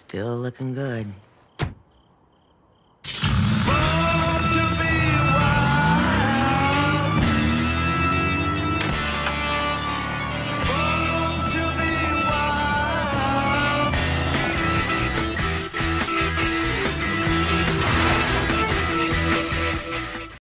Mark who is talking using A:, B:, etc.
A: Still looking good.